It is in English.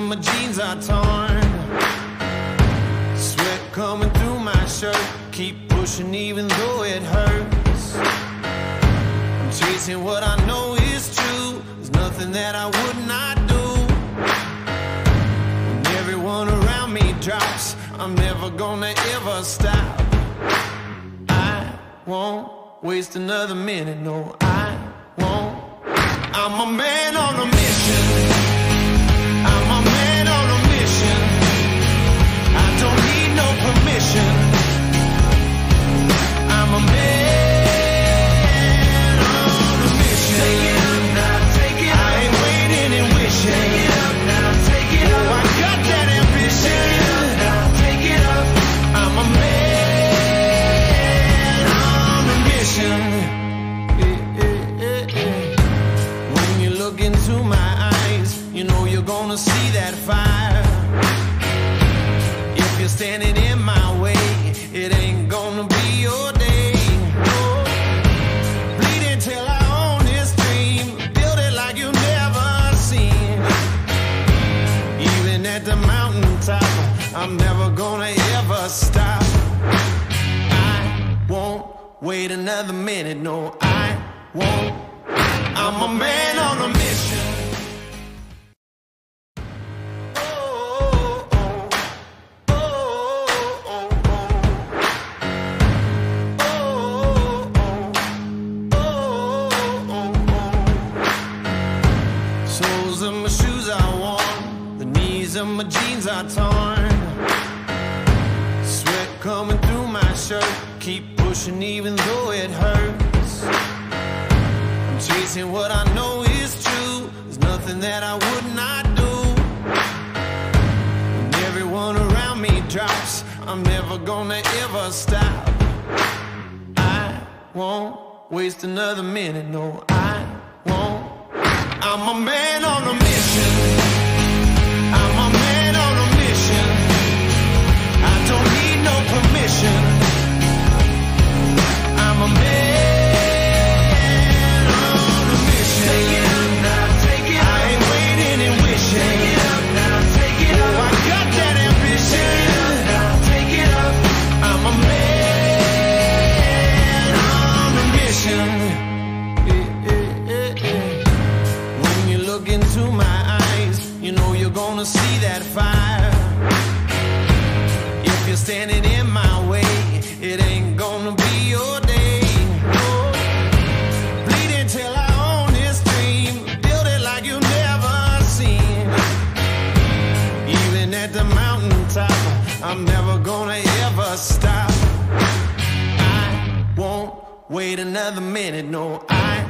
and my jeans are torn. Sweat coming through my shirt. Keep pushing even though it hurts. I'm chasing what I know is true. There's nothing that I would not do. When everyone around me drops, I'm never gonna ever stop. I won't waste another minute. No, I won't. I'm a man on a mission. Into my eyes, you know you're gonna see that fire. If you're standing in my way, it ain't gonna be your day. Oh, bleeding till I own this dream, build it like you never seen. Even at the mountaintop, I'm never gonna ever stop. I won't wait another minute, no, I won't. I'm a man on a mission. Oh, oh, oh, oh, oh, oh, oh. Soles of my shoes are worn, the knees of my jeans are torn. Sweat coming through my shirt, keep pushing even though it hurts. Chasing what I know is true. There's nothing that I would not do. When everyone around me drops, I'm never gonna ever stop. I won't waste another minute, no, I won't. I'm a man on a mission. Into my eyes, you know you're gonna see that fire. If you're standing in my way, it ain't gonna be your day. Oh, bleeding till I own this dream, build it like you never seen. Even at the mountaintop, I'm never gonna ever stop. I won't wait another minute, no, I